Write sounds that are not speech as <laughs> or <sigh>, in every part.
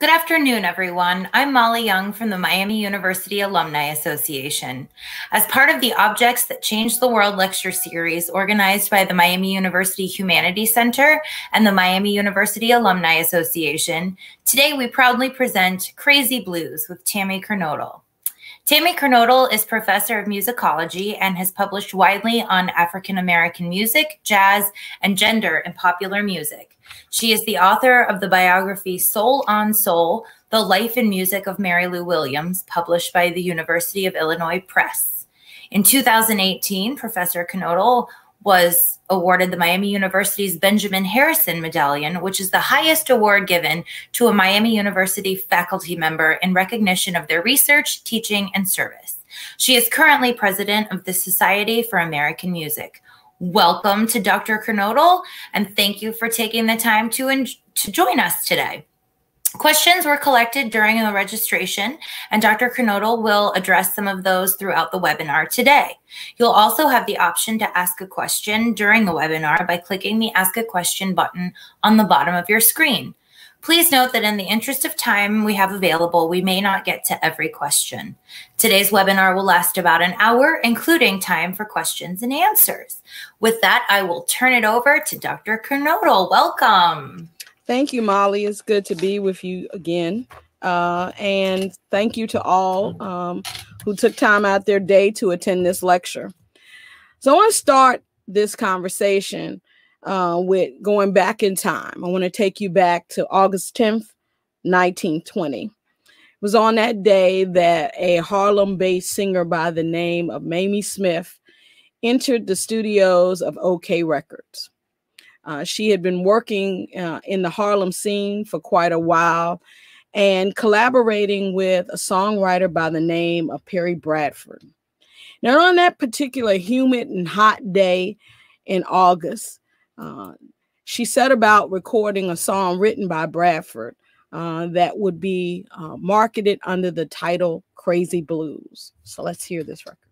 Good afternoon, everyone. I'm Molly Young from the Miami University Alumni Association. As part of the Objects That Change the World lecture series organized by the Miami University Humanities Center and the Miami University Alumni Association, today we proudly present Crazy Blues with Tammy Kernodle. Tammy Kernodle is professor of musicology and has published widely on African American music, jazz, and gender in popular music. She is the author of the biography Soul on Soul The Life and Music of Mary Lou Williams, published by the University of Illinois Press. In 2018, Professor Kernodle was awarded the Miami University's Benjamin Harrison Medallion, which is the highest award given to a Miami University faculty member in recognition of their research, teaching, and service. She is currently president of the Society for American Music. Welcome to Dr. Kernodle, and thank you for taking the time to, to join us today. Questions were collected during the registration, and Dr. Kernodle will address some of those throughout the webinar today. You'll also have the option to ask a question during the webinar by clicking the Ask a Question button on the bottom of your screen. Please note that in the interest of time we have available, we may not get to every question. Today's webinar will last about an hour, including time for questions and answers. With that, I will turn it over to Dr. Kernodle. Welcome. Thank you, Molly. It's good to be with you again. Uh, and thank you to all um, who took time out their day to attend this lecture. So I want to start this conversation uh, with going back in time. I want to take you back to August 10th, 1920. It was on that day that a Harlem based singer by the name of Mamie Smith entered the studios of Okeh Records. Uh, she had been working uh, in the Harlem scene for quite a while and collaborating with a songwriter by the name of Perry Bradford. Now, on that particular humid and hot day in August, uh, she set about recording a song written by Bradford uh, that would be uh, marketed under the title Crazy Blues. So let's hear this record.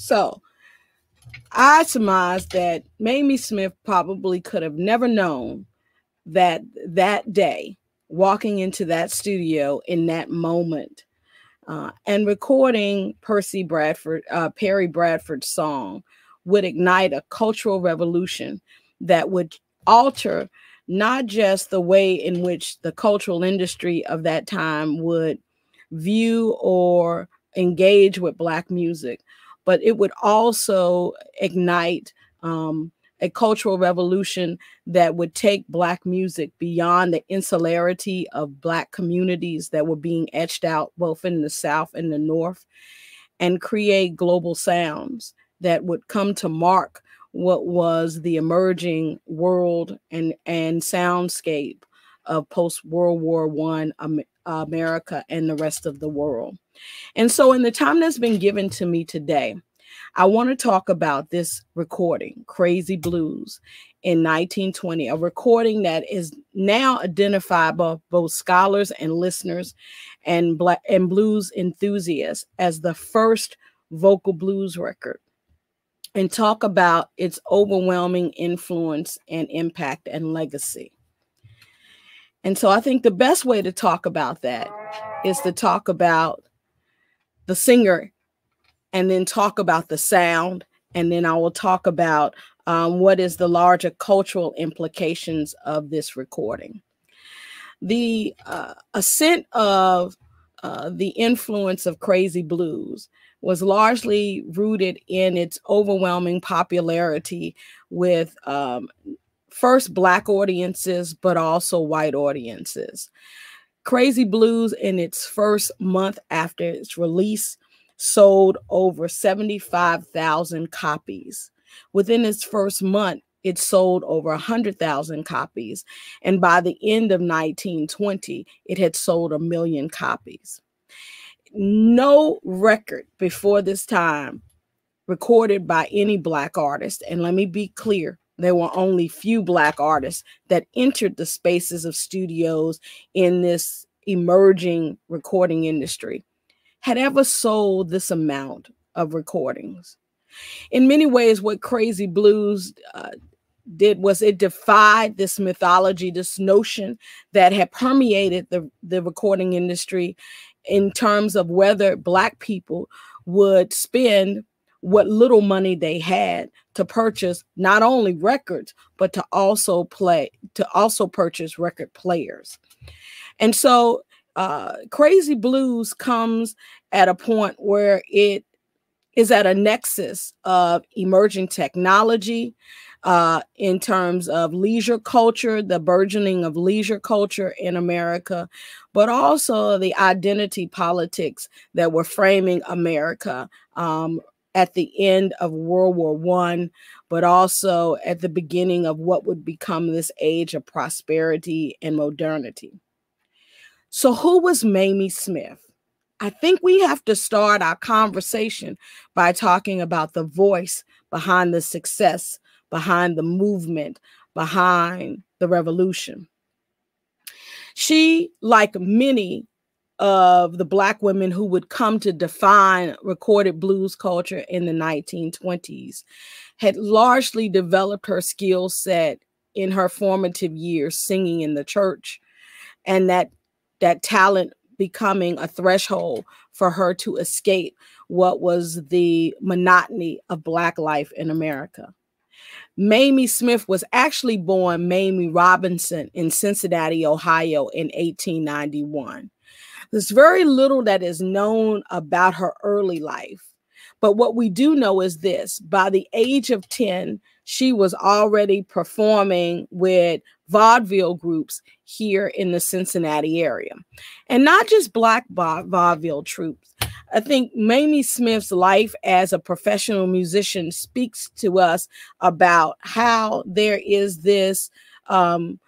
So I surmise that Mamie Smith probably could have never known that that day, walking into that studio in that moment, uh, and recording Percy Bradford, uh, Perry Bradford's song would ignite a cultural revolution that would alter not just the way in which the cultural industry of that time would view or engage with Black music, but it would also ignite um, a cultural revolution that would take Black music beyond the insularity of Black communities that were being etched out both in the South and the North and create global sounds that would come to mark what was the emerging world and, and soundscape of post World War One America and the rest of the world. And so, in the time that's been given to me today, I want to talk about this recording, Crazy Blues, in 1920, a recording that is now identified by both scholars and listeners and black and blues enthusiasts as the first vocal blues record and talk about its overwhelming influence and impact and legacy. And so I think the best way to talk about that is to talk about the singer and then talk about the sound. And then I will talk about um, what is the larger cultural implications of this recording. The uh, ascent of uh, the influence of Crazy Blues was largely rooted in its overwhelming popularity with um, first Black audiences, but also white audiences. Crazy Blues, in its first month after its release, sold over 75,000 copies. Within its first month, it sold over 100,000 copies. And by the end of 1920, it had sold a million copies no record before this time recorded by any black artist. And let me be clear, there were only few black artists that entered the spaces of studios in this emerging recording industry had ever sold this amount of recordings. In many ways, what Crazy Blues uh, did was it defied this mythology, this notion that had permeated the, the recording industry in terms of whether Black people would spend what little money they had to purchase not only records, but to also play, to also purchase record players. And so uh, Crazy Blues comes at a point where it is at a nexus of emerging technology, uh, in terms of leisure culture, the burgeoning of leisure culture in America, but also the identity politics that were framing America um, at the end of World War One, but also at the beginning of what would become this age of prosperity and modernity. So, who was Mamie Smith? I think we have to start our conversation by talking about the voice behind the success behind the movement, behind the revolution. She, like many of the Black women who would come to define recorded blues culture in the 1920s, had largely developed her skill set in her formative years singing in the church and that that talent becoming a threshold for her to escape what was the monotony of black life in America. Mamie Smith was actually born Mamie Robinson in Cincinnati, Ohio in 1891. There's very little that is known about her early life. But what we do know is this by the age of 10, she was already performing with vaudeville groups here in the Cincinnati area. And not just black vaudeville troops, I think Mamie Smith's life as a professional musician speaks to us about how there is this um,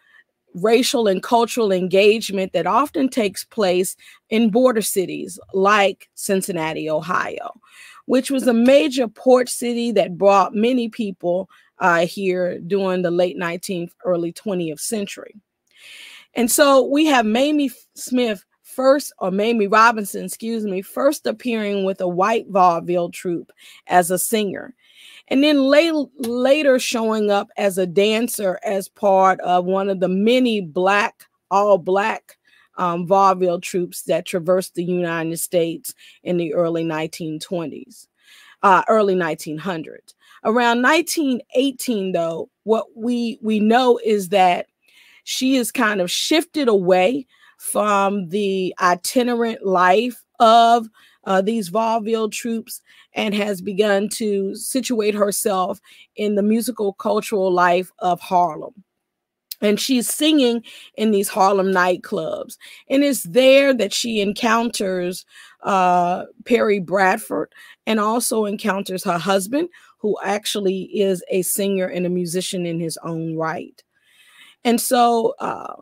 racial and cultural engagement that often takes place in border cities like Cincinnati, Ohio, which was a major port city that brought many people uh, here during the late 19th, early 20th century. And so we have Mamie Smith first, or Mamie Robinson, excuse me, first appearing with a white vaudeville troupe as a singer. And then late, later showing up as a dancer as part of one of the many black, all black um, vaudeville troops that traversed the United States in the early 1920s, uh, early 1900s. Around 1918, though, what we we know is that she has kind of shifted away from the itinerant life of uh, these vaudeville troupes and has begun to situate herself in the musical cultural life of Harlem. And she's singing in these Harlem nightclubs. And it's there that she encounters uh, Perry Bradford and also encounters her husband, who actually is a singer and a musician in his own right. And so, uh,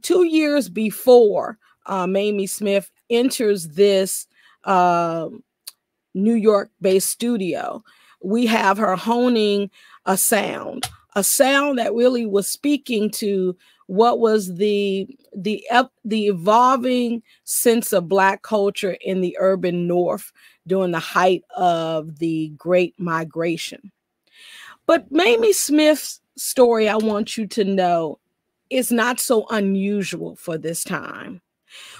two years before uh, Mamie Smith enters this uh, New York based studio, we have her honing a sound, a sound that really was speaking to what was the the the evolving sense of black culture in the urban north during the height of the great migration. But mamie smith's story i want you to know is not so unusual for this time.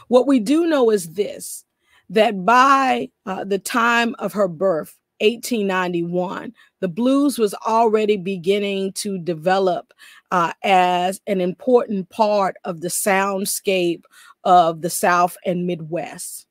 What we do know is this that by uh, the time of her birth 1891 the blues was already beginning to develop uh, as an important part of the soundscape of the South and Midwest.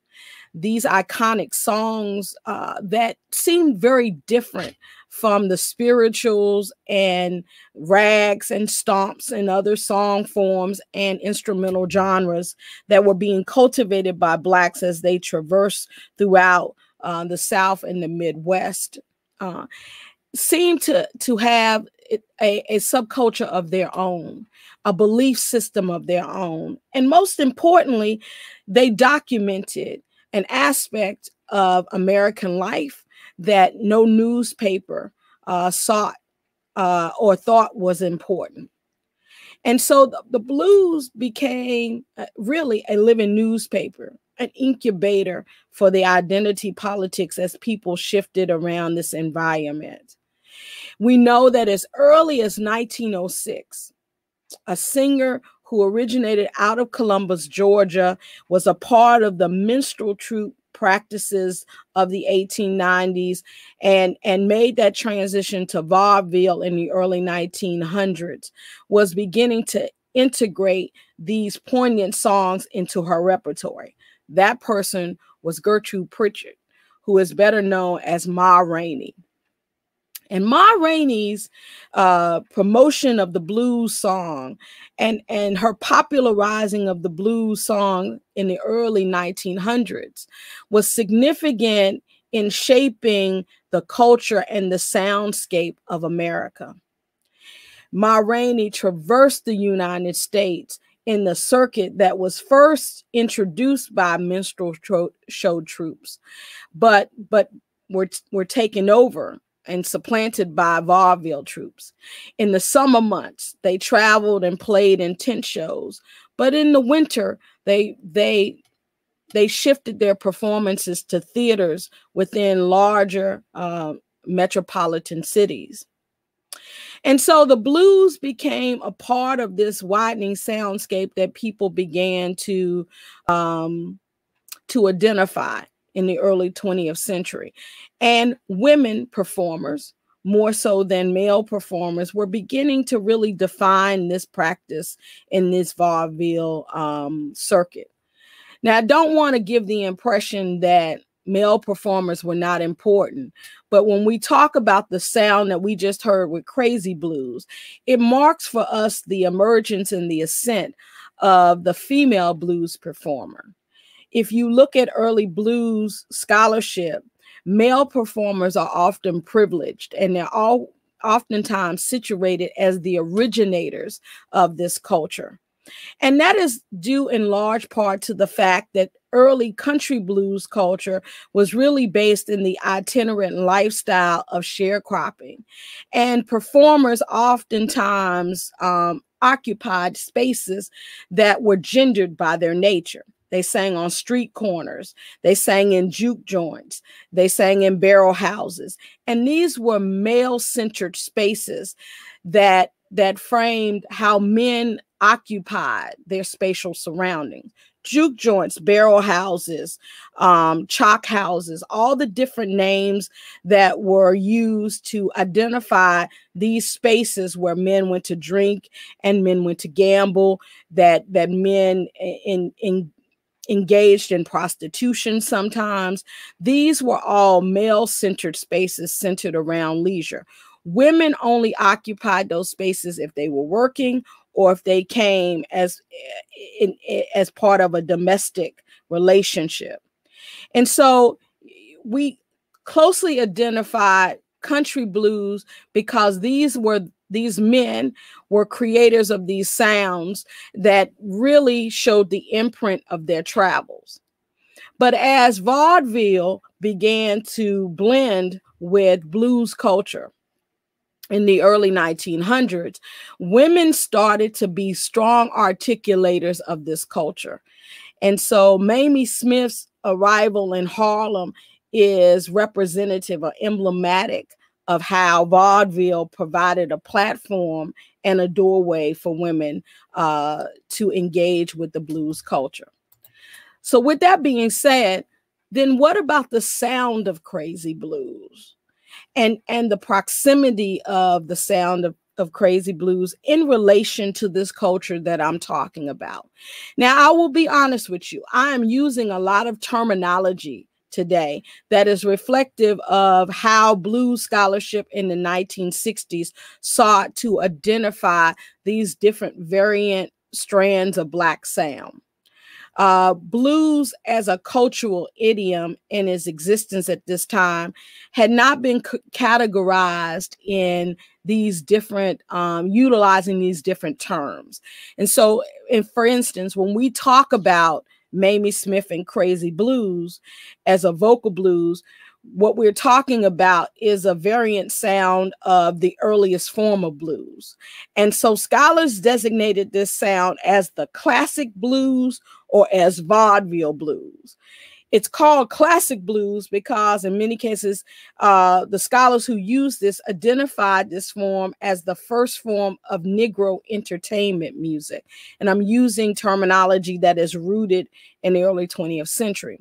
These iconic songs uh, that seemed very different from the spirituals and rags and stomps and other song forms and instrumental genres that were being cultivated by blacks as they traversed throughout uh, the South and the Midwest. Uh, seem to to have a, a subculture of their own a belief system of their own and most importantly they documented an aspect of american life that no newspaper uh, sought uh, or thought was important. And so the, the blues became uh, really a living newspaper an incubator for the identity politics as people shifted around this environment. We know that as early as 1906, a singer who originated out of Columbus, Georgia, was a part of the minstrel troupe practices of the 1890s and and made that transition to vaudeville in the early 1900s was beginning to integrate these poignant songs into her repertoire that person was gertrude pridgett who is better known as ma rainey and Ma Rainey's uh, promotion of the blues song and, and her popularizing of the blues song in the early 1900s was significant in shaping the culture and the soundscape of America. Ma Rainey traversed the United States in the circuit that was first introduced by minstrel show troops, but but were, were taken over and supplanted by vaudeville troops. In the summer months, they traveled and played in tent shows, but in the winter, they they they shifted their performances to theaters within larger uh, metropolitan cities. And so the blues became a part of this widening soundscape that people began to um, to identify in the early 20th century. And women performers, more so than male performers, were beginning to really define this practice in this vaudeville um, circuit. Now, I don't want to give the impression that male performers were not important. But when we talk about the sound that we just heard with Crazy Blues, it marks for us the emergence and the ascent of the female blues performer if you look at early blues scholarship, male performers are often privileged and they're all oftentimes situated as the originators of this culture. And that is due in large part to the fact that early country blues culture was really based in the itinerant lifestyle of sharecropping. And performers oftentimes um, occupied spaces that were gendered by their nature They sang on street corners. They sang in juke joints. They sang in barrel houses. And these were male centered spaces that that framed how men occupied their spatial surroundings juke joints, barrel houses, um, chalk houses, all the different names that were used to identify these spaces where men went to drink and men went to gamble, that that men in in engaged in prostitution sometimes. These were all male centered spaces centered around leisure. Women only occupied those spaces if they were working or if they came as eh, in, in, as part of a domestic relationship. And so we closely identified country blues because these were these men were creators of these sounds that really showed the imprint of their travels. But as vaudeville began to blend with blues culture, in the early 1900s, women started to be strong articulators of this culture. And so Mamie Smith's arrival in Harlem is representative or emblematic of how vaudeville provided a platform and a doorway for women uh, to engage with the blues culture. So, with that being said, then what about the sound of crazy blues? and and the proximity of the sound of of crazy blues in relation to this culture that I'm talking about. Now, I will be honest with you. I am using a lot of terminology today that is reflective of how blues scholarship in the 1960s sought to identify these different variant strands of black sound. Uh, blues as a cultural idiom in its existence at this time had not been categorized in these different, um, utilizing these different terms. And so, and for instance, when we talk about Mamie Smith and Crazy Blues as a vocal blues, what we're talking about is a variant sound of the earliest form of blues. And so scholars designated this sound as the classic blues or as vaudeville blues. It's called classic blues because, in many cases, uh, the scholars who use this identified this form as the first form of Negro entertainment music. And I'm using terminology that is rooted in the early 20th century.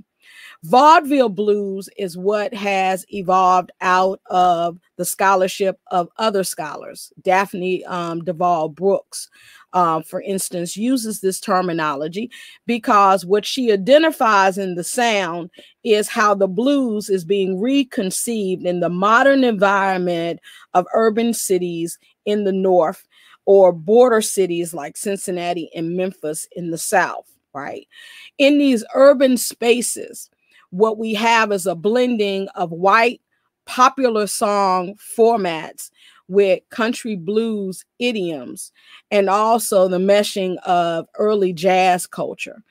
Vaudeville blues is what has evolved out of the scholarship of other scholars. Daphne um, Brooks, uh, for instance, uses this terminology because what she identifies in the sound is how the blues is being reconceived in the modern environment of urban cities in the North or border cities like Cincinnati and Memphis in the South, right? In these urban spaces, what we have is a blending of white popular song formats with country blues idioms and also the meshing of early jazz culture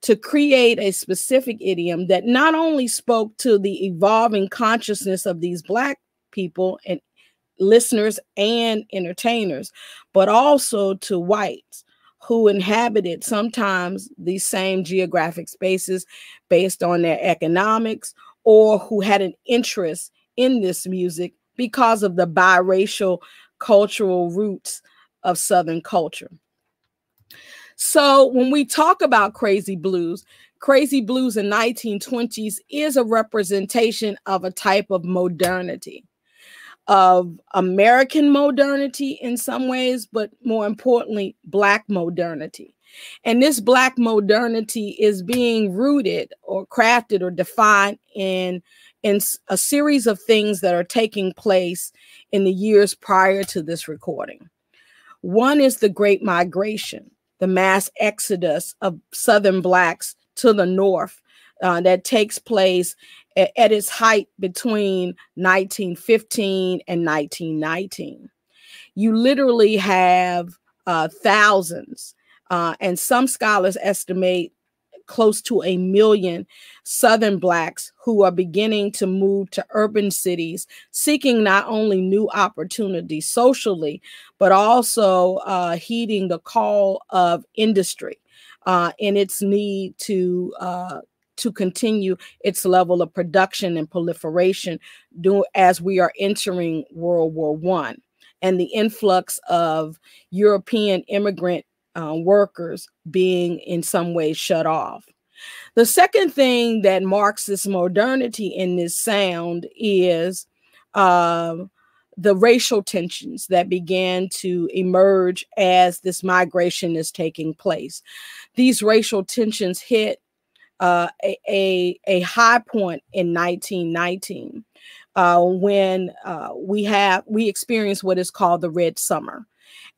to create a specific idiom that not only spoke to the evolving consciousness of these black people and listeners and entertainers but also to whites who inhabited sometimes these same geographic spaces based on their economics or who had an interest in this music because of the biracial cultural roots of Southern culture. So when we talk about crazy blues, crazy blues in 1920s is a representation of a type of modernity of American modernity in some ways, but more importantly, Black modernity. And this Black modernity is being rooted or crafted or defined in, in a series of things that are taking place in the years prior to this recording. One is the Great Migration, the mass exodus of Southern Blacks to the North uh, that takes place at, at its height between 1915 and 1919. You literally have uh, thousands, uh, and some scholars estimate close to a million Southern Blacks who are beginning to move to urban cities, seeking not only new opportunities socially, but also uh, heeding the call of industry uh, in its need to uh, to continue its level of production and proliferation do, as we are entering World War One. And the influx of European immigrant uh, workers being in some ways shut off. The second thing that marks this modernity in this sound is uh, the racial tensions that began to emerge as this migration is taking place. These racial tensions hit uh, a, a, a, high point in 1919 uh, when uh, we have we experience what is called the Red Summer,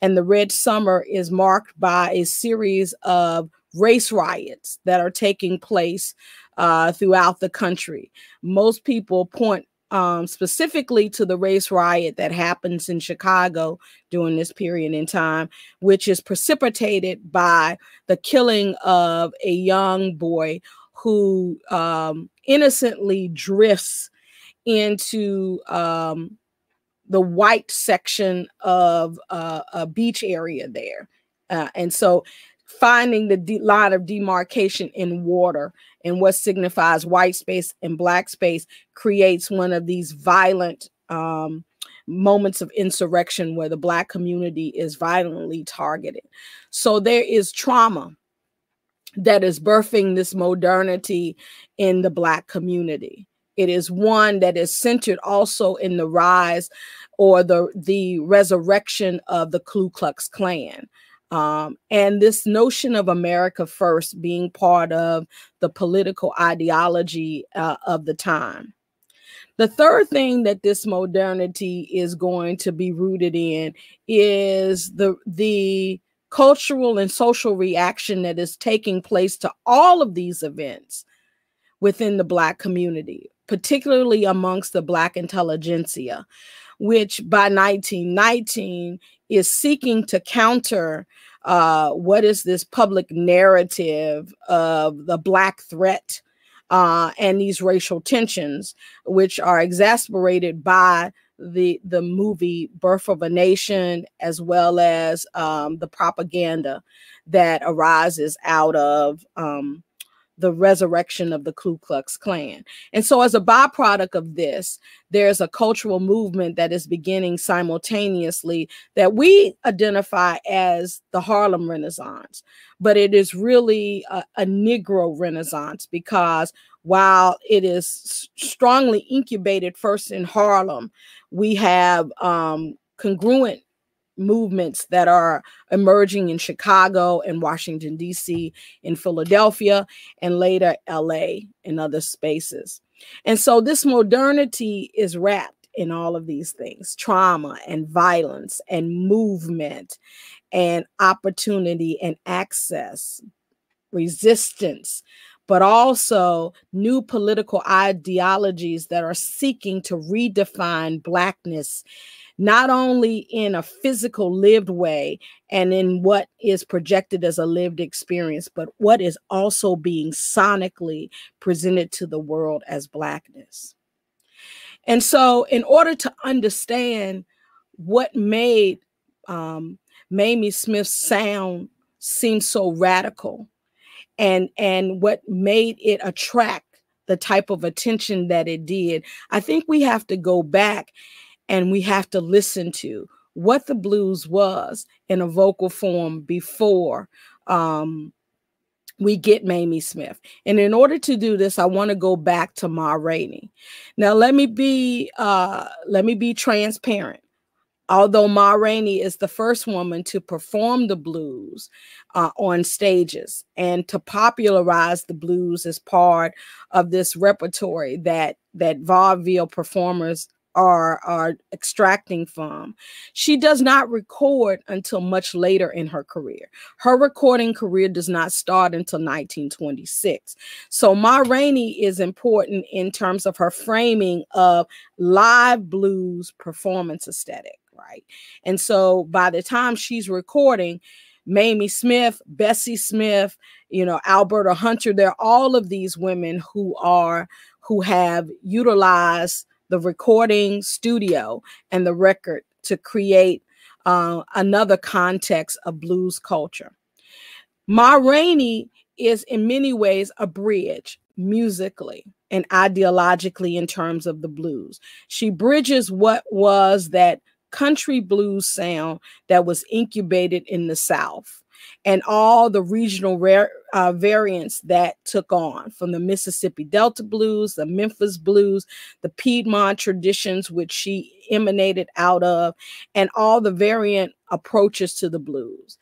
and the Red Summer is marked by a series of race riots that are taking place uh, throughout the country. Most people point um, specifically to the race riot that happens in Chicago during this period in time, which is precipitated by the killing of a young boy who um, innocently drifts into um, the white section of uh, a beach area there. Uh, and so finding the line of demarcation in water and what signifies white space and black space creates one of these violent um, moments of insurrection where the black community is violently targeted. So there is trauma that is birthing this modernity in the black community. It is one that is centered also in the rise or the the resurrection of the Ku Klux Klan. Um, and this notion of America first being part of the political ideology uh, of the time. The third thing that this modernity is going to be rooted in is the the cultural and social reaction that is taking place to all of these events within the black community, particularly amongst the black intelligentsia, which by 1919 is seeking to counter uh, what is this public narrative of the black threat uh, and these racial tensions, which are exasperated by the the movie Birth of a Nation, as well as um, the propaganda that arises out of um, the resurrection of the Ku Klux Klan. And so, as a byproduct of this, there's a cultural movement that is beginning simultaneously that we identify as the Harlem Renaissance, but it is really a, a Negro Renaissance because while it is strongly incubated first in Harlem, we have um, congruent movements that are emerging in Chicago and Washington, D.C., in Philadelphia, and later LA and other spaces. And so this modernity is wrapped in all of these things trauma and violence and movement and opportunity and access, resistance, but also new political ideologies that are seeking to redefine Blackness not only in a physical lived way and in what is projected as a lived experience, but what is also being sonically presented to the world as Blackness. And so, in order to understand what made um, Mamie Smith's sound seem so radical and, and what made it attract the type of attention that it did, I think we have to go back and we have to listen to what the blues was in a vocal form before um, we get Mamie Smith. And in order to do this, I want to go back to Ma Rainey. Now, let me be uh, let me be transparent. Although Ma Rainey is the first woman to perform the blues uh, on stages and to popularize the blues as part of this repertory that that vaudeville performers are are extracting from. She does not record until much later in her career. Her recording career does not start until 1926. So Ma Rainey is important in terms of her framing of live blues performance aesthetic, right? And so by the time she's recording, Mamie Smith, Bessie Smith, you know, Alberta Hunter, there are all of these women who are who have utilized the recording studio and the record to create uh, another context of blues culture. Ma Rainey is in many ways a bridge musically and ideologically in terms of the blues. She bridges what was that country blues sound that was incubated in the South and all the regional rare, uh, variants that took on from the Mississippi Delta blues, the Memphis blues, the Piedmont traditions, which she emanated out of, and all the variant approaches to the blues.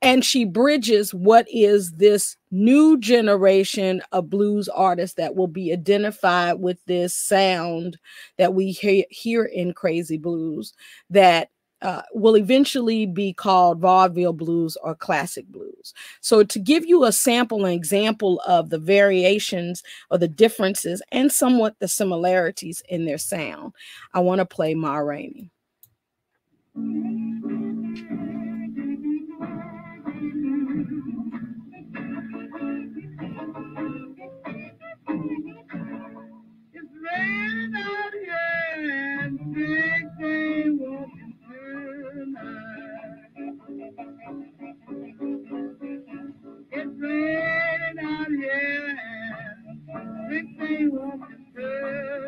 And she bridges what is this new generation of blues artists that will be identified with this sound that we he- hear in crazy blues that uh, will eventually be called vaudeville blues or classic blues. So, to give you a sample and example of the variations or the differences and somewhat the similarities in their sound, I want to play Ma Rainey. Make me to and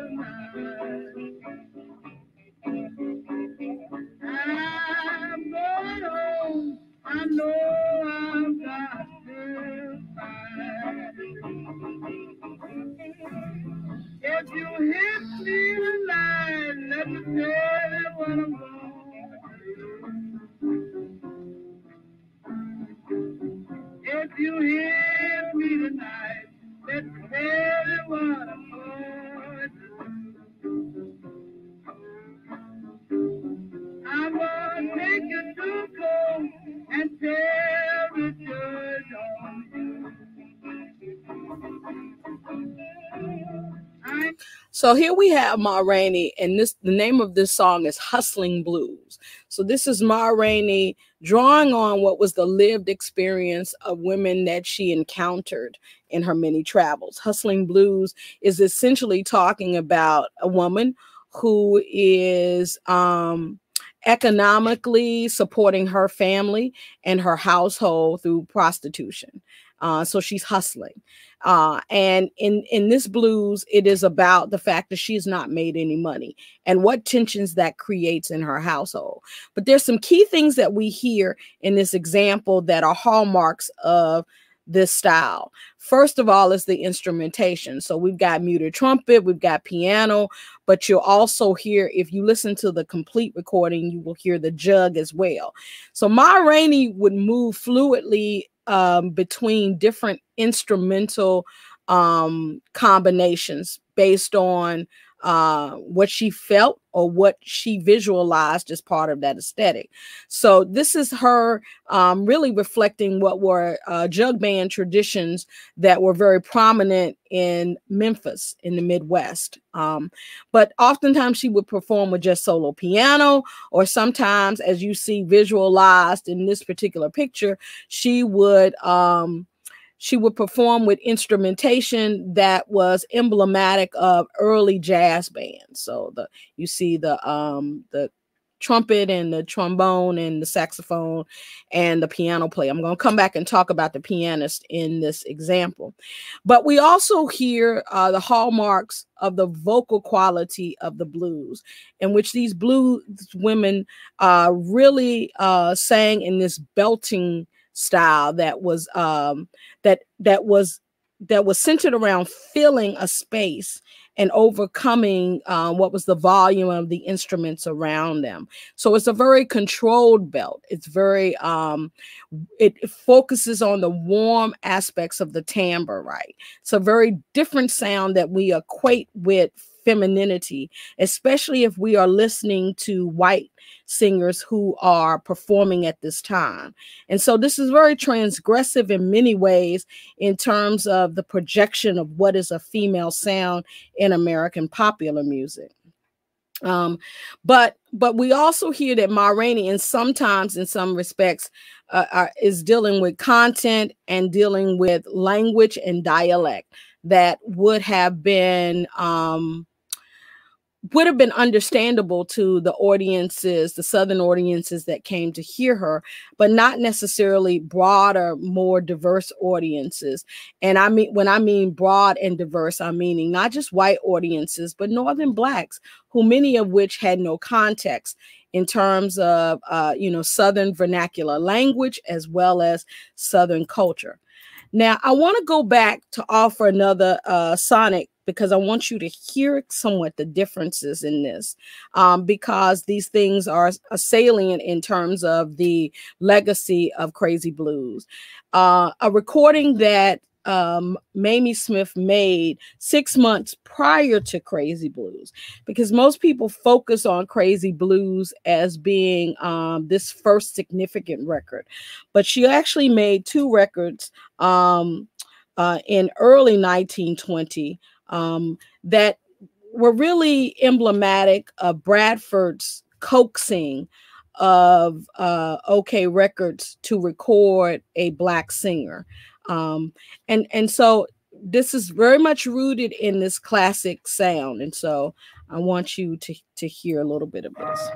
So here we have Ma Rainey, and this the name of this song is Hustling Blues. So this is Ma Rainey drawing on what was the lived experience of women that she encountered in her many travels. Hustling Blues is essentially talking about a woman who is um economically supporting her family and her household through prostitution. Uh, so she's hustling. Uh, and in in this blues, it is about the fact that she's not made any money and what tensions that creates in her household. But there's some key things that we hear in this example that are hallmarks of this style. First of all, is the instrumentation. So we've got muted trumpet, we've got piano, but you'll also hear, if you listen to the complete recording, you will hear the jug as well. So Ma Rainey would move fluidly um, between different instrumental um, combinations based on uh, what she felt or what she visualized as part of that aesthetic. So this is her um, really reflecting what were uh, jug band traditions that were very prominent in Memphis in the Midwest. Um, but oftentimes she would perform with just solo piano, or sometimes, as you see visualized in this particular picture, she would um, she would perform with instrumentation that was emblematic of early jazz bands. So the you see the um the trumpet and the trombone and the saxophone and the piano player. I'm going to come back and talk about the pianist in this example. But we also hear uh, the hallmarks of the vocal quality of the blues, in which these blues women uh, really uh, sang in this belting style that was um that that was that was centered around filling a space and overcoming uh, what was the volume of the instruments around them. So it's a very controlled belt. It's very um, it focuses on the warm aspects of the timbre, right? It's a very different sound that we equate with femininity, especially if we are listening to white singers who are performing at this time. And so this is very transgressive in many ways in terms of the projection of what is a female sound in American popular music. Um, but but we also hear that Ma Rainey, and sometimes in some respects, uh, are, is dealing with content and dealing with language and dialect that would have been um, would have been understandable to the audiences, the Southern audiences that came to hear her, but not necessarily broader, more diverse audiences. And I mean, when I mean broad and diverse, I'm meaning not just white audiences, but Northern Blacks, who many of which had no context in terms of, uh, you know, Southern vernacular language as well as Southern culture. Now, I want to go back to offer another uh, sonic because I want you to hear somewhat the differences in this um, because these things are salient in terms of the legacy of Crazy Blues. Uh, a recording that um, Mamie Smith made six months prior to Crazy Blues, because most people focus on Crazy Blues as being um, this first significant record, but she actually made two records um, uh, in early 1920 um, that were really emblematic of Bradford's coaxing of uh, Okeh Records to record a black singer. Um, and and so this is very much rooted in this classic sound. And so I want you to to hear a little bit of this.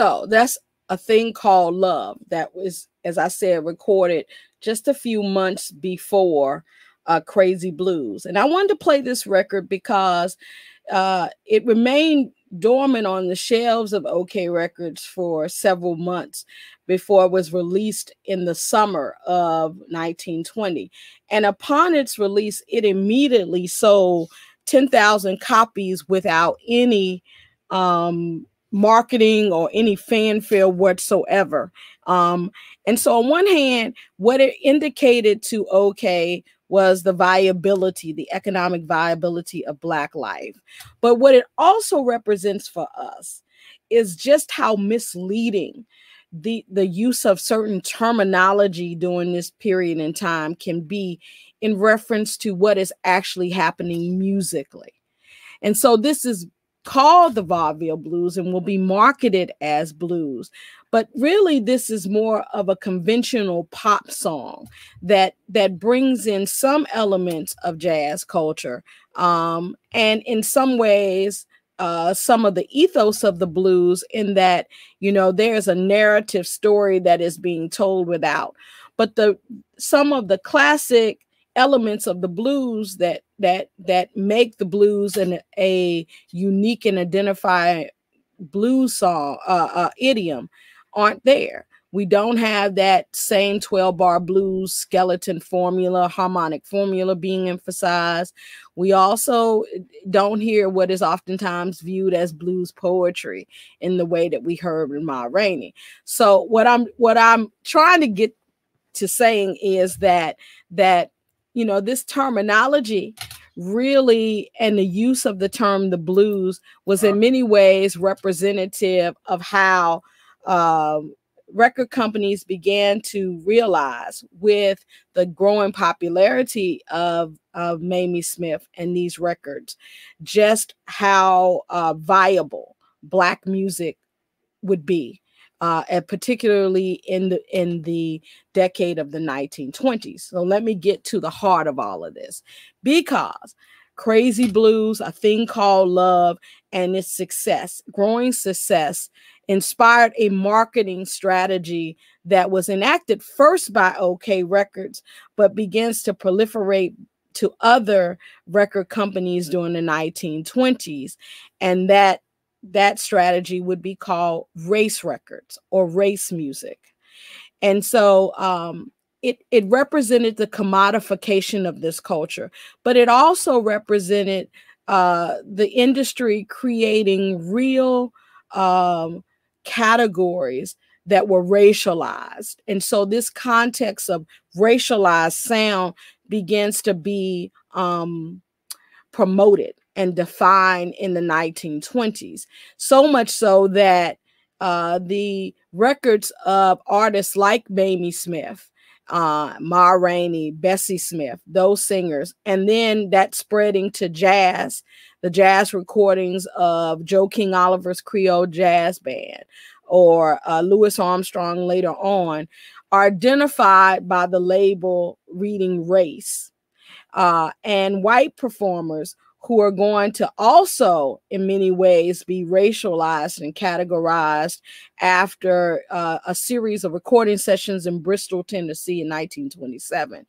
So that's a thing called love that was, as I said, recorded just a few months before uh, Crazy Blues. And I wanted to play this record because uh, it remained dormant on the shelves of Okeh Records for several months before it was released in the summer of 1920. And upon its release, it immediately sold 10,000 copies without any um, marketing or any fanfare whatsoever. Um, and so, on one hand, what it indicated to Okeh was the viability, the economic viability of Black life. But what it also represents for us is just how misleading the, the use of certain terminology during this period in time can be in reference to what is actually happening musically. And so this is called the vaudeville blues and will be marketed as blues. But really this is more of a conventional pop song that that brings in some elements of jazz culture um, and in some ways uh, some of the ethos of the blues in that you know there's a narrative story that is being told without. But the some of the classic elements of the blues that that that make the blues an a unique and identify blues song uh, uh, idiom aren't there We don't have that same 12 bar blues skeleton formula, harmonic formula being emphasized. We also don't hear what is oftentimes viewed as blues poetry in the way that we heard in Ma Rainey. So what I'm what I'm trying to get to saying is that that you know this terminology really and the use of the term the blues was in many ways representative of how um, record companies began to realize with the growing popularity of, of Mamie Smith and these records, just how uh, viable Black music would be. Uh, and particularly in the in the decade of the 1920s. So let me get to the heart of all of this, because Crazy Blues, a thing called love, and its success, growing success, inspired a marketing strategy that was enacted first by Okeh Records, but begins to proliferate to other record companies during the 1920s. And that that strategy would be called race records or race music. And so um, it, it represented the commodification of this culture, but it also represented uh, the industry creating real um, categories that were racialized. And so this context of racialized sound begins to be um, promoted and defined in the 1920s. So much so that uh, the records of artists like Mamie Smith, uh, Ma Rainey, Bessie Smith, those singers, and then that spreading to jazz the jazz recordings of Joe King Oliver's Creole Jazz Band or uh, Louis Armstrong later on are identified by the label reading race. Uh, and white performers who are going to also, in many ways, be racialized and categorized after uh, a series of recording sessions in Bristol, Tennessee in 1927.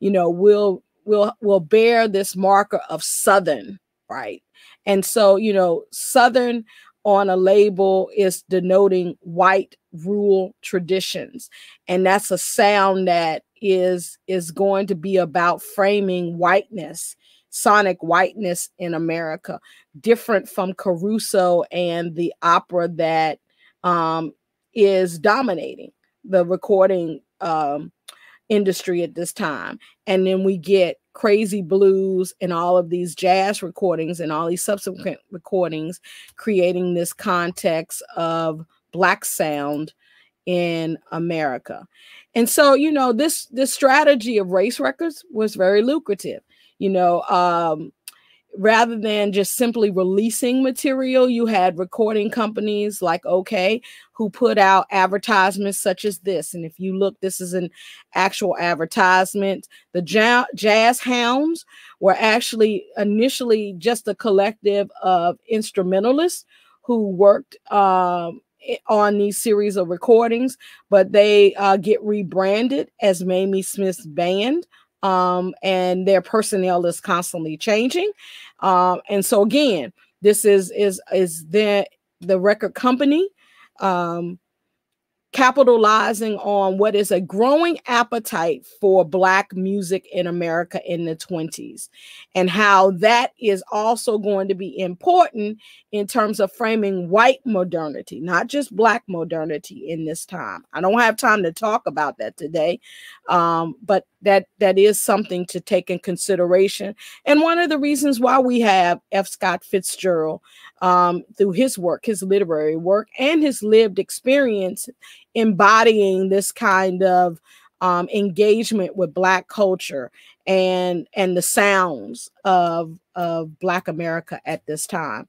You know, will will will bear this marker of Southern right? And so, you know, Southern on a label is denoting white rural traditions. And that's a sound that is is going to be about framing whiteness, sonic whiteness in America, different from Caruso and the opera that um, is dominating the recording um, industry at this time. And then we get crazy blues and all of these jazz recordings and all these subsequent recordings creating this context of black sound in America. And so, you know, this this strategy of race records was very lucrative. You know, um, rather than just simply releasing material, you had recording companies like Okeh who put out advertisements such as this. And if you look, this is an actual advertisement. The Jazz Hounds were actually initially just a collective of instrumentalists who worked um, on these series of recordings, but they uh, get rebranded as Mamie Smith's band um, and their personnel is constantly changing. Um, and so again, this is is is the the record company um, capitalizing on what is a growing appetite for Black music in America in the 20s, and how that is also going to be important in terms of framing white modernity, not just Black modernity in this time. I don't have time to talk about that today, um, but that that is something to take in consideration. And one of the reasons why we have F. Scott Fitzgerald um, through his work, his literary work, and his lived experience embodying this kind of um, engagement with Black culture and and the sounds of of Black America at this time.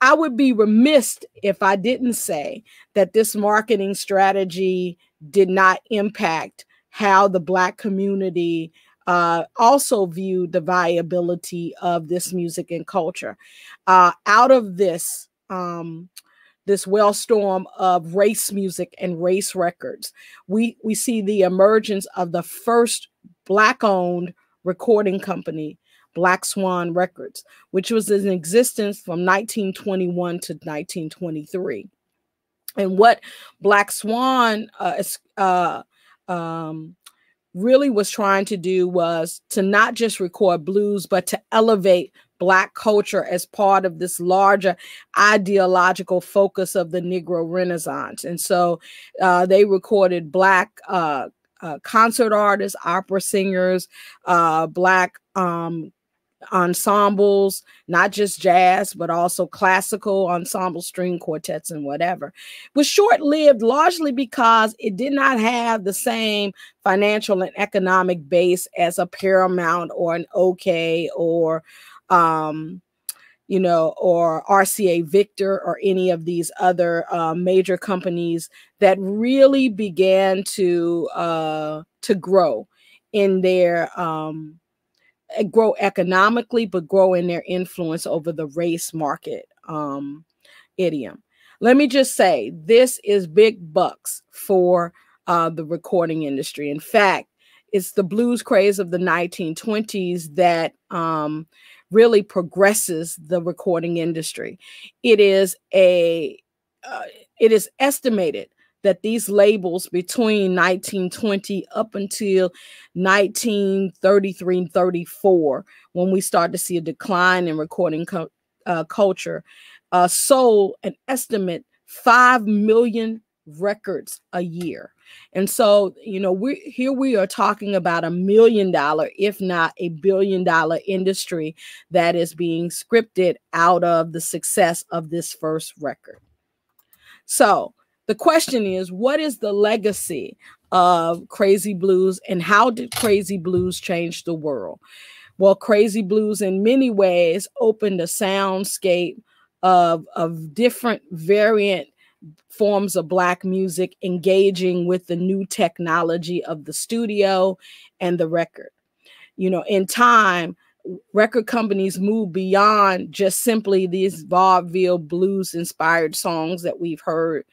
I would be remiss if I didn't say that this marketing strategy did not impact how the Black community uh, also viewed the viability of this music and culture. Uh, out of this, um, this wellstorm of race music and race records, we we see the emergence of the first black-owned recording company, Black Swan Records, which was in existence from 1921 to 1923. And what Black Swan uh, uh, um, really was trying to do was to not just record blues, but to elevate Black culture as part of this larger ideological focus of the Negro Renaissance. And so uh, they recorded Black uh, uh, concert artists, opera singers, uh, Black um, ensembles, not just jazz, but also classical ensemble string quartets and whatever, was short lived largely because it did not have the same financial and economic base as a Paramount or an Okeh or, um, you know, or RCA Victor or any of these other uh, major companies that really began to uh, to grow in their um, grow economically, but grow in their influence over the race market um, idiom. Let me just say, this is big bucks for uh, the recording industry. In fact, it's the blues craze of the 1920s that um, really progresses the recording industry. It is a uh, it is estimated that these labels between 1920 up until 1933 and 34, when we start to see a decline in recording co- uh, culture, uh, sold an estimate 5 million records a year. And so, you know, we here we are talking about a million dollar, if not a billion dollar industry that is being scripted out of the success of this first record. So, the question is what is the legacy of crazy blues and how did crazy blues change the world? Well crazy blues in many ways opened a soundscape of of different variant forms of black music engaging with the new technology of the studio and the record. You know in time record companies moved beyond just simply these vaudeville blues inspired songs that we've heard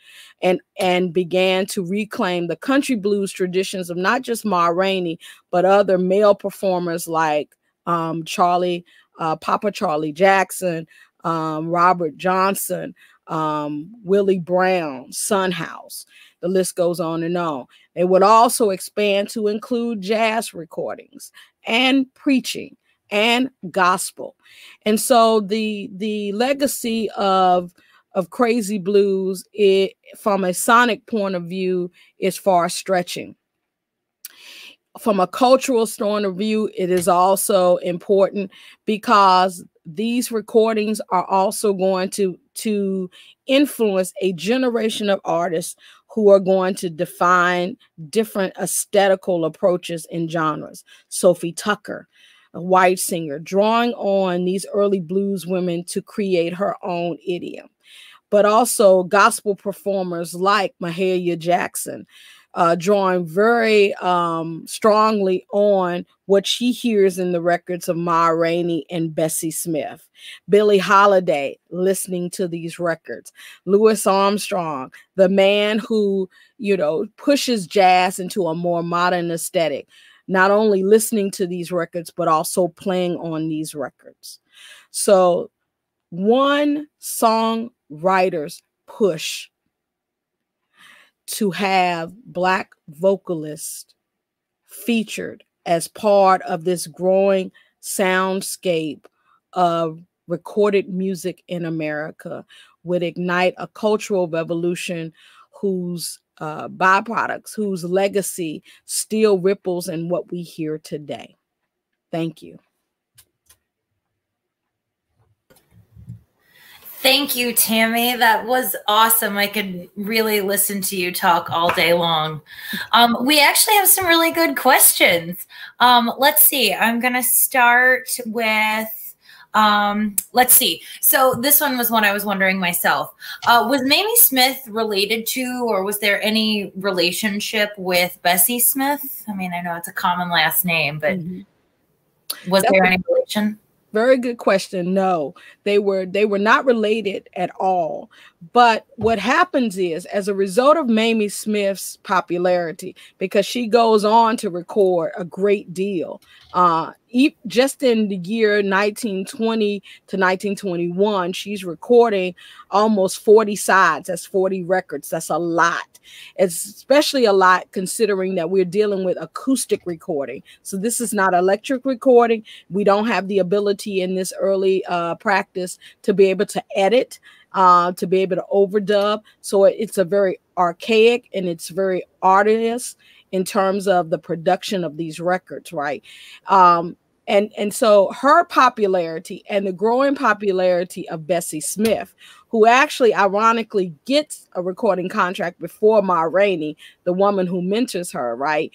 and and began to reclaim the country blues traditions of not just Ma Rainey but other male performers like um, Charlie uh, Papa Charlie Jackson, um, Robert Johnson, um, Willie Brown, Son House. The list goes on and on. It would also expand to include jazz recordings and preaching and gospel. And so the the legacy of of crazy blues it from a sonic point of view is far stretching from a cultural point of view it is also important because these recordings are also going to to influence a generation of artists who are going to define different aesthetical approaches in genres sophie tucker a white singer, drawing on these early blues women to create her own idiom. But also gospel performers like Mahalia Jackson, uh, drawing very um, strongly on what she hears in the records of Ma Rainey and Bessie Smith. Billie Holiday listening to these records. Louis Armstrong, the man who, you know, pushes jazz into a more modern aesthetic not only listening to these records, but also playing on these records. So, one songwriter's push to have Black vocalists featured as part of this growing soundscape of recorded music in America would ignite a cultural revolution whose uh, byproducts whose legacy still ripples in what we hear today. Thank you. Thank you, Tammy. That was awesome. I could really listen to you talk all day long. Um, we actually have some really good questions. Um, let's see. I'm going to start with um, let's see. So this one was one I was wondering myself. Uh, was Mamie Smith related to, or was there any relationship with Bessie Smith? I mean, I know it's a common last name, but mm-hmm. was there any relation? Very good question. No, they were they were not related at all. But what happens is, as a result of Mamie Smith's popularity, because she goes on to record a great deal, uh, just in the year 1920 to 1921, she's recording almost 40 sides. That's 40 records. That's a lot. It's especially a lot considering that we're dealing with acoustic recording. So this is not electric recording. We don't have the ability in this early uh, practice to be able to edit uh, to be able to overdub. So it's a very archaic and it's very arduous in terms of the production of these records, right? Um, and and so her popularity and the growing popularity of Bessie Smith, who actually ironically gets a recording contract before Ma Rainey, the woman who mentors her, right?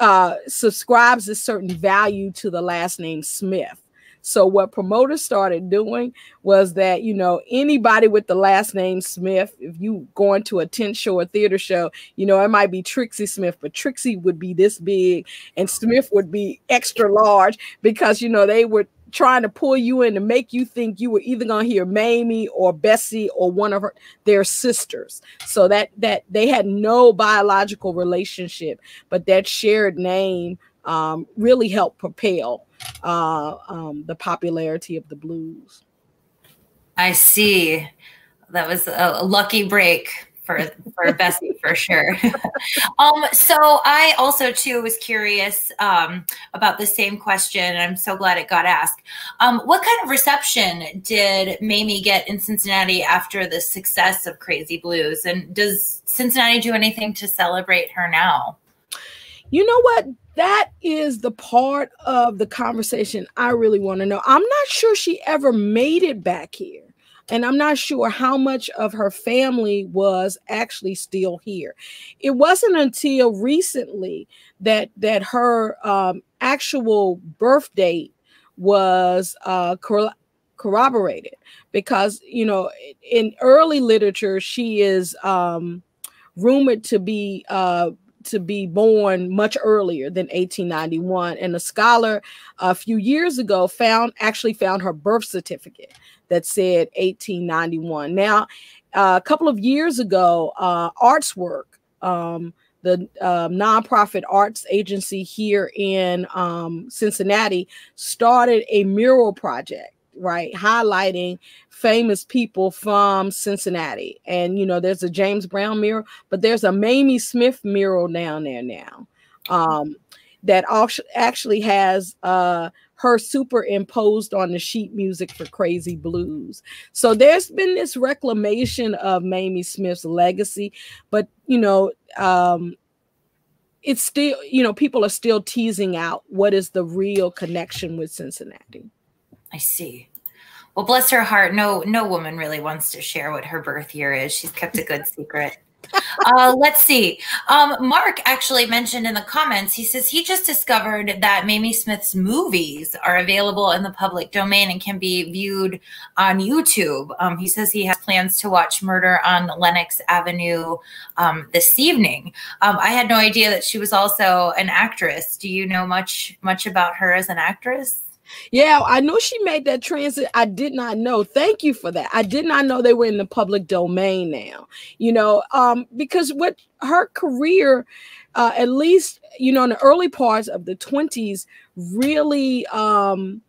Uh, subscribes a certain value to the last name Smith. So what promoters started doing was that you know anybody with the last name Smith, if you going to a tent show or theater show, you know it might be Trixie Smith, but Trixie would be this big and Smith would be extra large because you know they were trying to pull you in to make you think you were either going to hear Mamie or Bessie or one of her their sisters. So that that they had no biological relationship, but that shared name um, really helped propel uh, um, the popularity of the blues. I see. That was a lucky break for for <laughs> Bessie for sure. <laughs> um, so I also too was curious um, about the same question. I'm so glad it got asked. Um, what kind of reception did Mamie get in Cincinnati after the success of Crazy Blues? And does Cincinnati do anything to celebrate her now? You know what? that is the part of the conversation I really want to know. I'm not sure she ever made it back here. And I'm not sure how much of her family was actually still here. It wasn't until recently that that her um, actual birth date was uh, corroborated, because you know in early literature she is um, rumored to be uh, to be born much earlier than 1891 and a scholar a few years ago found actually found her birth certificate that said 1891 now uh, a couple of years ago uh, ArtWorks um, the uh, nonprofit arts agency here in um, cincinnati started a mural project right highlighting famous people from Cincinnati. And you know, there's a James Brown mural, but there's a Mamie Smith mural down there now. Um, that actually has uh her superimposed on the sheet music for Crazy Blues. So there's been this reclamation of Mamie Smith's legacy, but you know, um, it's still, you know, people are still teasing out what is the real connection with Cincinnati. I see. Well, bless her heart, no no woman really wants to share what her birth year is. She's kept a good secret. <laughs> Uh, let's see. Um, Mark actually mentioned in the comments, he says he just discovered that Mamie Smith's movies are available in the public domain and can be viewed on YouTube. Um, he says he has plans to watch Murder on Lenox Avenue um, this evening. Um, I had no idea that she was also an actress. Do you know much much about her as an actress? Yeah, I know she made that transit. I did not know. Thank you for that. I did not know they were in the public domain now. You know, um, because what her career, uh, at least you know, in the early parts of the twenties, really, um,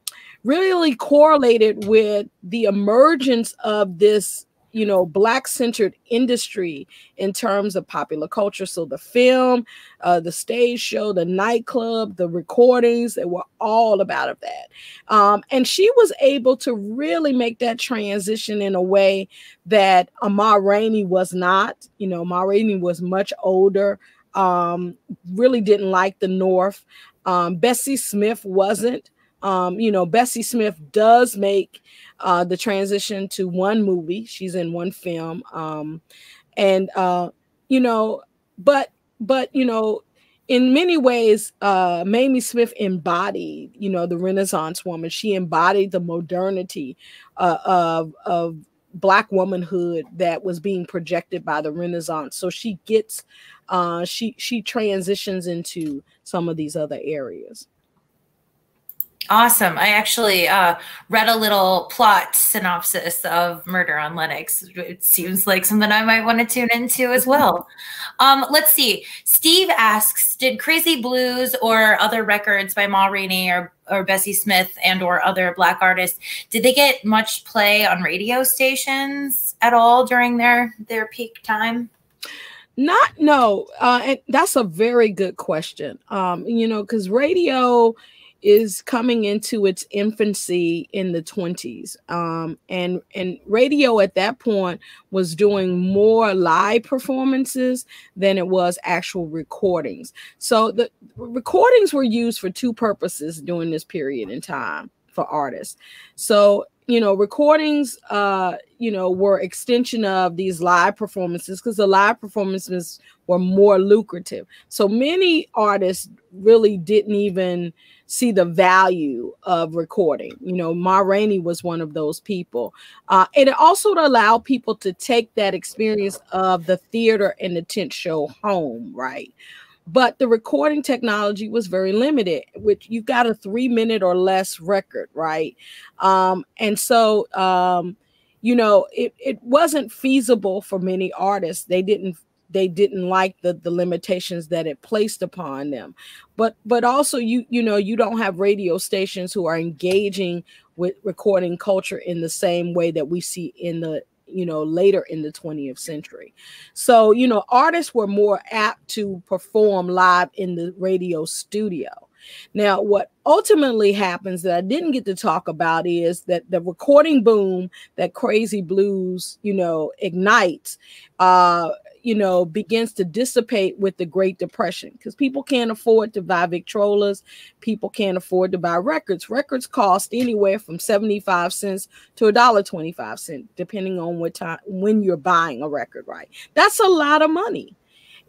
really correlated with the emergence of this you know black centered industry in terms of popular culture. So the film uh, the stage show the nightclub the recordings they were all about of that. Um, and she was able to really make that transition in a way that Ma Rainey was not. You know Ma Rainey was much older um, really didn't like the north. Um, bessie smith wasn't um, you know, Bessie Smith does make uh, the transition to one movie. She's in one film, um, and uh, you know, but but you know, in many ways, uh, Mamie Smith embodied, you know, the Renaissance woman. She embodied the modernity uh, of of black womanhood that was being projected by the Renaissance. So she gets, uh, she she transitions into some of these other areas. Awesome. I actually uh, read a little plot synopsis of Murder on Lenox. It seems like something I might want to tune into as well. Um, let's see. Steve asks, did Crazy Blues or other records by Ma Rainey or, or Bessie Smith and or other Black artists, did they get much play on radio stations at all during their, their peak time? Not no, uh, and that's a very good question. Um, you know, because radio is coming into its infancy in the 20s um, and and radio at that point was doing more live performances than it was actual recordings. So the recordings were used for two purposes during this period in time for artists. So you know recordings uh you know were extension of these live performances because the live performances were more lucrative. So many artists really didn't even see the value of recording. You know, Ma Rainey was one of those people. Uh, and it also to allow people to take that experience of the theater and the tent show home, right? But the recording technology was very limited, which you've got a three minute or less record, right? Um, and so, um, you know, it, it wasn't feasible for many artists. They didn't they didn't like the the limitations that it placed upon them. But but also you you know you don't have radio stations who are engaging with recording culture in the same way that we see in the you know later in the 20th century. So you know artists were more apt to perform live in the radio studio. Now, what ultimately happens that I didn't get to talk about is that the recording boom that Crazy Blues, you know, ignites, uh, you know, begins to dissipate with the Great Depression because people can't afford to buy Victrolas. People can't afford to buy records. Records cost anywhere from 75 cents to a dollar 25 cent, depending on what time when you're buying a record, right? That's a lot of money.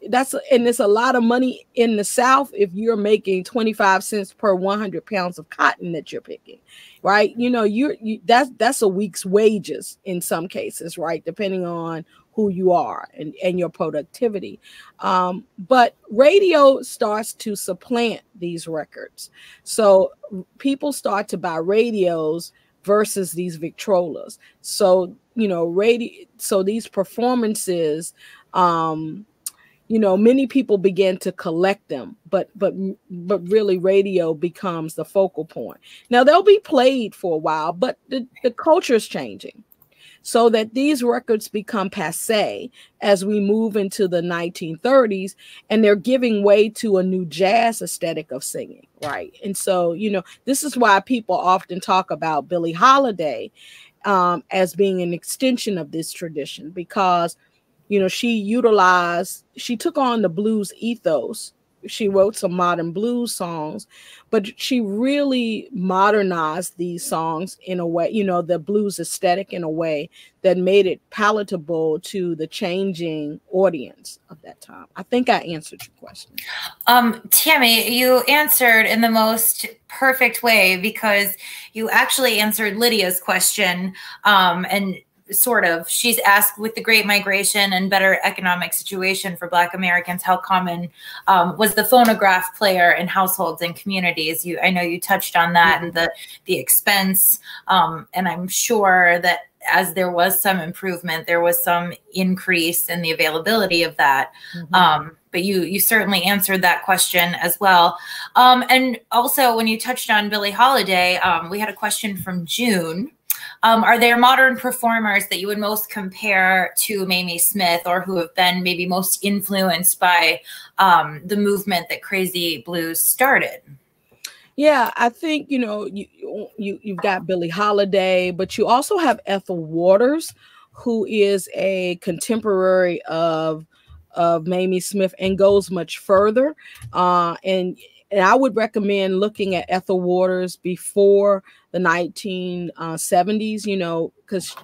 That's and it's a lot of money in the South if you're making 25 cents per 100 pounds of cotton that you're picking, right? You know, you're you, that's that's a week's wages in some cases, right? Depending on who you are and, and your productivity. Um, but radio starts to supplant these records. So people start to buy radios versus these Victrolas. So, you know, radio, so these performances, um, you know many people begin to collect them but but but really radio becomes the focal point. Now they'll be played for a while but the, the culture is changing. So that these records become passe as we move into the 1930s and they're giving way to a new jazz aesthetic of singing right? And so you know this is why people often talk about billie holiday um, as being an extension of this tradition because you know she utilized she took on the blues ethos she wrote some modern blues songs, but she really modernized these songs in a way, you know, the blues aesthetic in a way that made it palatable to the changing audience of that time. I think I answered your question. Um, Tammy, you answered in the most perfect way because you actually answered Lydia's question. Um, and sort of she's asked with the great migration and better economic situation for black americans how common um, was the phonograph player in households and communities you i know you touched on that mm-hmm. and the the expense um, and i'm sure that as there was some improvement there was some increase in the availability of that mm-hmm. um, but you you certainly answered that question as well um, and also when you touched on billie holiday um, we had a question from june um, are there modern performers that you would most compare to Mamie Smith or who have been maybe most influenced by um, the movement that Crazy Blues started? Yeah, I think you know you you you've got Billie Holiday, but you also have Ethel Waters, who is a contemporary of of Mamie Smith and goes much further. Uh, and and I would recommend looking at Ethel Waters before the 1970s, uh, you know, because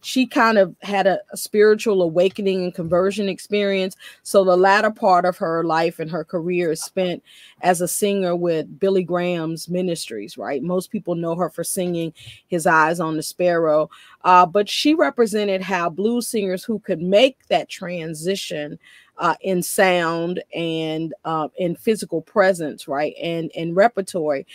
she kind of had a, a, spiritual awakening and conversion experience. So the latter part of her life and her career is spent as a singer with Billy Graham's ministries, right? Most people know her for singing His Eyes on the Sparrow. Uh, but she represented how blues singers who could make that transition uh, in sound and uh, in physical presence, right, and and repertory,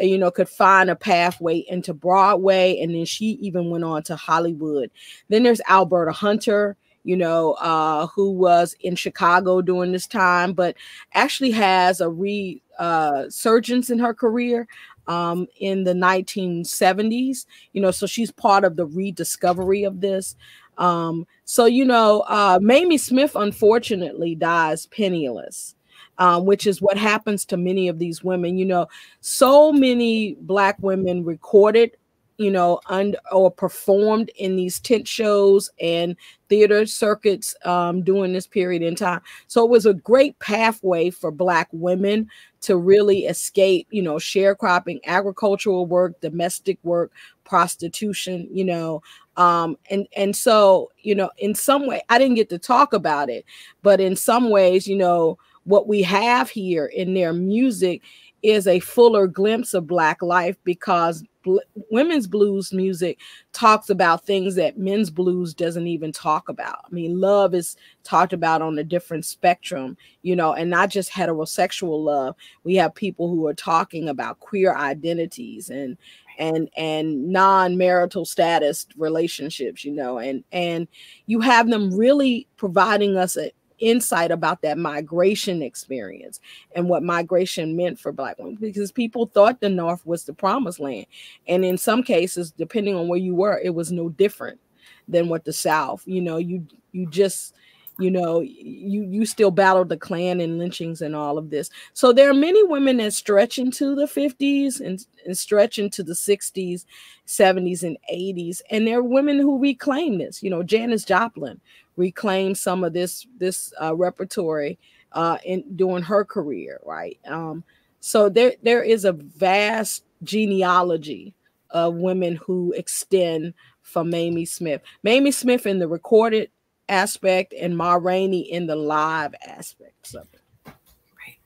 uh, you know, could find a pathway into Broadway, and then she even went on to Hollywood. Then there's Alberta Hunter, you know, uh, who was in Chicago during this time, but actually has a resurgence uh, in her career um, in the 1970s. You know, so she's part of the rediscovery of this. Um, so you know, uh, Mamie Smith unfortunately dies penniless. Um, which is what happens to many of these women. You know, so many black women recorded you know, and or performed in these tent shows and theater circuits um, during this period in time. So it was a great pathway for Black women to really escape, you know, sharecropping, agricultural work, domestic work, prostitution, you know, um, and and so you know, in some way, I didn't get to talk about it, but in some ways, you know, what we have here in their music is a fuller glimpse of black life because bl- women's blues music talks about things that men's blues doesn't even talk about. I mean, love is talked about on a different spectrum, you know, and not just heterosexual love. We have people who are talking about queer identities and and and non-marital status relationships you know and and you have them really providing us a, insight about that migration experience and what migration meant for black women because people thought the north was the promised land. And in some cases depending on where you were it was no different than what the south you know you you just you know you you still battled the klan and lynchings and all of this so there are many women that stretch into the 50s and, and stretch into the 60s 70s and 80s and there are women who reclaim this you know janis joplin reclaim some of this this uh, repertory uh, in during her career, right? Um, so there there is a vast genealogy of women who extend from Mamie Smith. Mamie Smith in the recorded aspect and Ma Rainey in the live aspects of it. Right.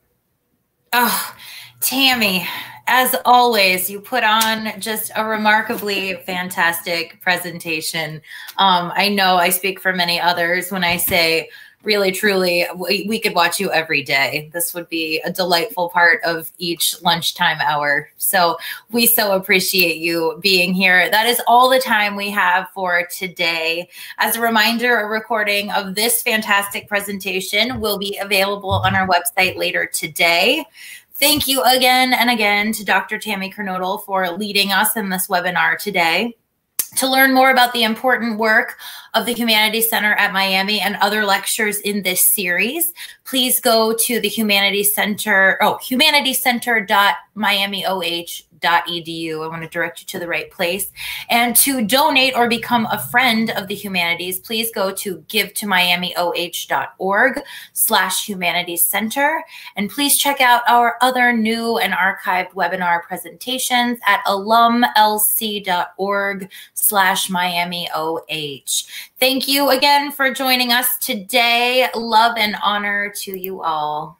Oh, Tammy, as always, you put on just a remarkably fantastic presentation. Um, I know I speak for many others when I say, really, truly, we, we, could watch you every day. This would be a delightful part of each lunchtime hour. So we so appreciate you being here. That is all the time we have for today. As a reminder, a recording of this fantastic presentation will be available on our website later today. Thank you again and again to Dr. Tammy Kernodle for leading us in this webinar today. To learn more about the important work of the Humanities Center at Miami and other lectures in this series, please go to the Humanities Center, oh, humanitiescenter.miamioh edu. I want to direct you to the right place. And to donate or become a friend of the humanities, please go to givetomiamioh.org slash humanities center. And please check out our other new and archived webinar presentations at alumlc.org slash Miami OH. Thank you again for joining us today. Love and honor to you all.